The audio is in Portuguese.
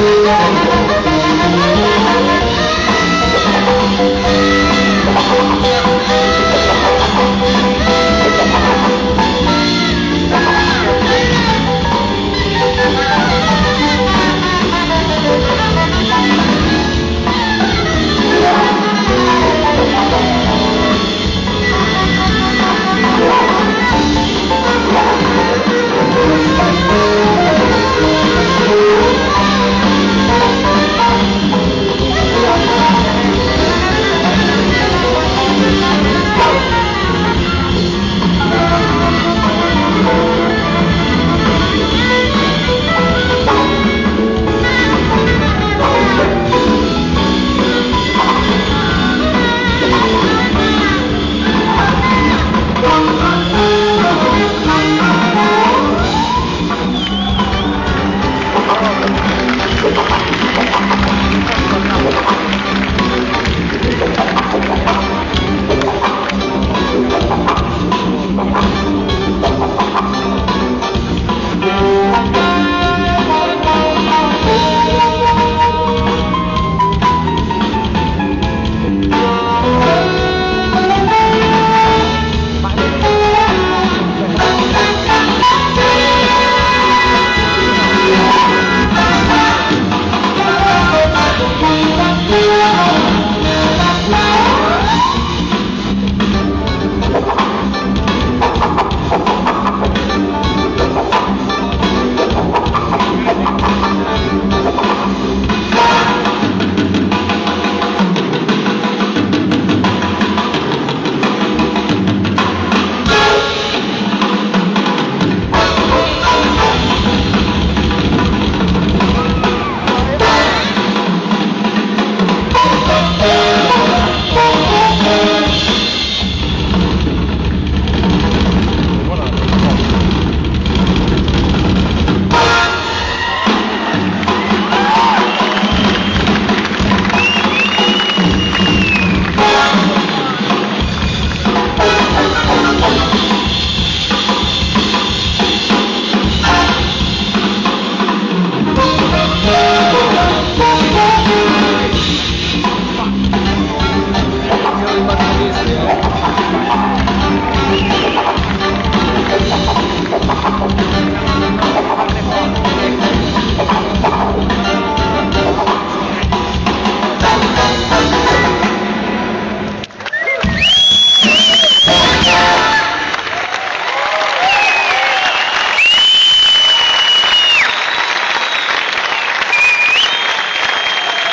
Música